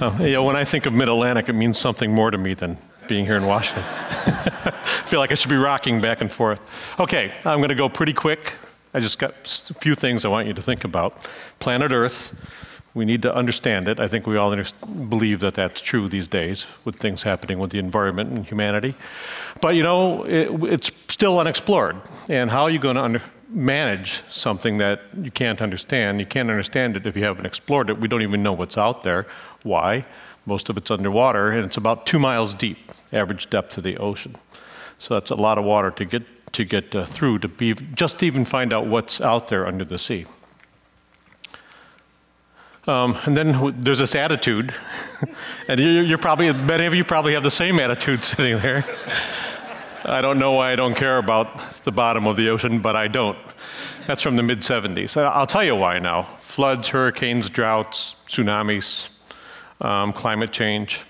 Uh, you know, when I think of Mid Atlantic, it means something more to me than being here in Washington. I feel like I should be rocking back and forth. Okay, I'm going to go pretty quick. I just got a few things I want you to think about. Planet Earth, we need to understand it. I think we all believe that that's true these days with things happening with the environment and humanity. But you know, it, it's still unexplored. And how are you going to under, manage something that you can't understand? You can't understand it if you haven't explored it. We don't even know what's out there. Why? Most of it's underwater, and it's about two miles deep, average depth of the ocean. So that's a lot of water to get to get uh, through to be just to even find out what's out there under the sea. Um, and then there's this attitude, and you're, you're, probably many of you probably have the same attitude sitting there. I don't know why I don't care about the bottom of the ocean, but I don't. That's from the mid 70s. I'll tell you why now floods, hurricanes, droughts, tsunamis, um, climate change,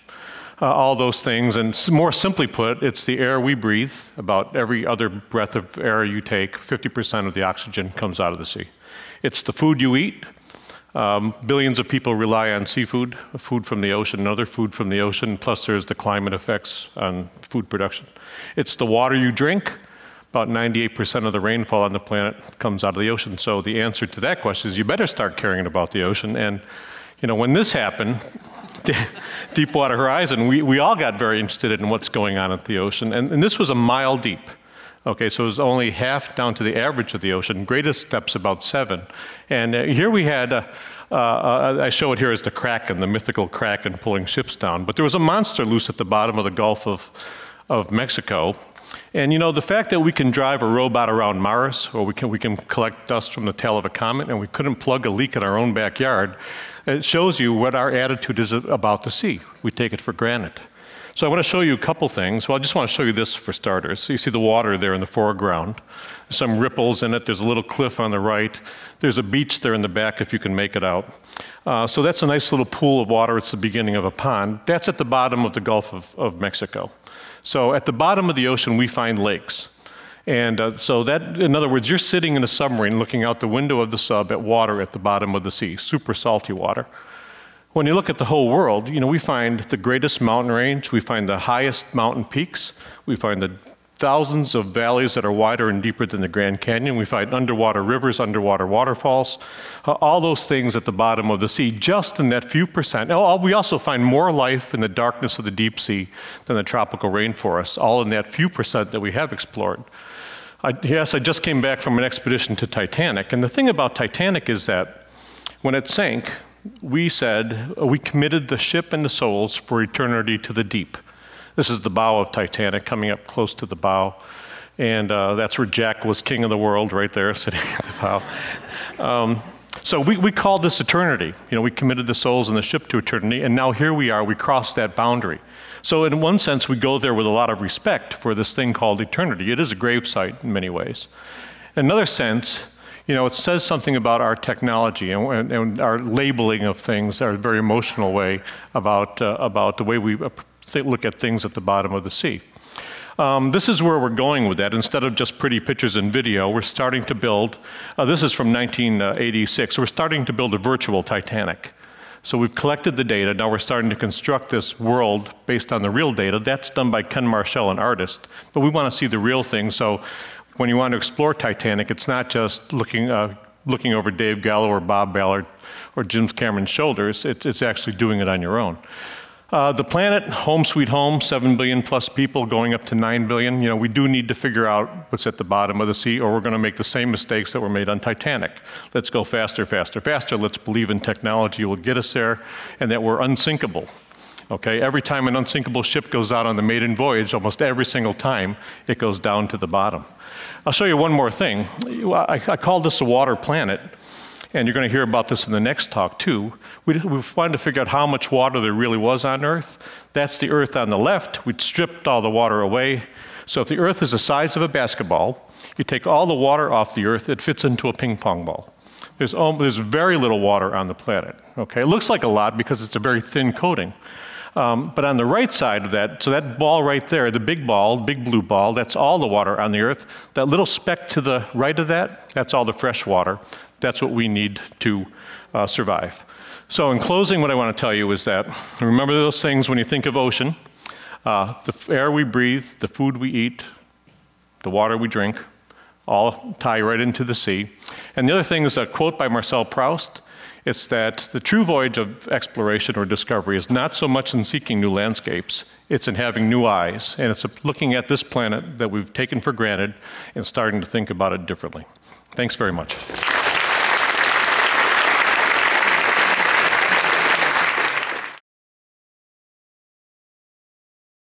uh, all those things. And more simply put, it's the air we breathe. About every other breath of air you take, 50% of the oxygen comes out of the sea. It's the food you eat. Um, billions of people rely on seafood, food from the ocean, and other food from the ocean, plus there's the climate effects on food production. It's the water you drink. About 98% of the rainfall on the planet comes out of the ocean. So the answer to that question is you better start caring about the ocean. And, you know, when this happened, Deepwater Horizon, we, we all got very interested in what's going on at the ocean. And, and this was a mile deep. Okay, so it was only half down to the average of the ocean. Greatest depth's about seven. And uh, here we had, uh, uh, I show it here as the Kraken, the mythical Kraken pulling ships down. But there was a monster loose at the bottom of the Gulf of, of Mexico. And you know, the fact that we can drive a robot around Mars, or we can, we can collect dust from the tail of a comet, and we couldn't plug a leak in our own backyard, it shows you what our attitude is about the sea. We take it for granted. So I want to show you a couple things. Well, I just want to show you this for starters. So you see the water there in the foreground. Some ripples in it. There's a little cliff on the right. There's a beach there in the back if you can make it out. Uh, so that's a nice little pool of water. It's the beginning of a pond. That's at the bottom of the Gulf of, of Mexico. So at the bottom of the ocean, we find lakes. And uh, so that, in other words, you're sitting in a submarine looking out the window of the sub at water at the bottom of the sea, super salty water. When you look at the whole world, you know, we find the greatest mountain range, we find the highest mountain peaks, we find the thousands of valleys that are wider and deeper than the Grand Canyon. We find underwater rivers, underwater waterfalls, uh, all those things at the bottom of the sea, just in that few percent. We also find more life in the darkness of the deep sea than the tropical rainforests, all in that few percent that we have explored. I, yes, I just came back from an expedition to Titanic, and the thing about Titanic is that when it sank, we said we committed the ship and the souls for eternity to the deep. This is the bow of Titanic coming up close to the bow. And uh, that's where Jack was king of the world, right there, sitting at the bow. Um, so we, we called this eternity. You know, we committed the souls and the ship to eternity, and now here we are, we crossed that boundary. So, in one sense, we go there with a lot of respect for this thing called eternity. It is a gravesite in many ways. In another sense, you know, it says something about our technology and, and our labeling of things, our very emotional way about, uh, about the way we look at things at the bottom of the sea. Um, this is where we're going with that. Instead of just pretty pictures and video, we're starting to build, uh, this is from 1986, we're starting to build a virtual Titanic. So we've collected the data, now we're starting to construct this world based on the real data. That's done by Ken Marschall, an artist. But we want to see the real thing, so when you want to explore Titanic, it's not just looking, uh, looking over Dave Gallo or Bob Ballard or Jim Cameron's shoulders, it's, it's actually doing it on your own. Uh, the planet, home sweet home, 7 billion plus people going up to 9 billion. You know, we do need to figure out what's at the bottom of the sea, or we're going to make the same mistakes that were made on Titanic. Let's go faster, faster, faster. Let's believe in technology will get us there, and that we're unsinkable. Okay, every time an unsinkable ship goes out on the maiden voyage, almost every single time, it goes down to the bottom. I'll show you one more thing. I, I call this a water planet and you're going to hear about this in the next talk too. We, we wanted to figure out how much water there really was on Earth. That's the Earth on the left. We stripped all the water away. So if the Earth is the size of a basketball, you take all the water off the Earth, it fits into a ping pong ball. There's, there's very little water on the planet. Okay, it looks like a lot because it's a very thin coating. Um, but on the right side of that, so that ball right there, the big ball, big blue ball, that's all the water on the Earth. That little speck to the right of that, that's all the fresh water. That's what we need to uh, survive. So, in closing, what I want to tell you is that remember those things when you think of ocean uh, the air we breathe, the food we eat, the water we drink, all tie right into the sea. And the other thing is a quote by Marcel Proust it's that the true voyage of exploration or discovery is not so much in seeking new landscapes, it's in having new eyes. And it's looking at this planet that we've taken for granted and starting to think about it differently. Thanks very much.